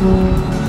Música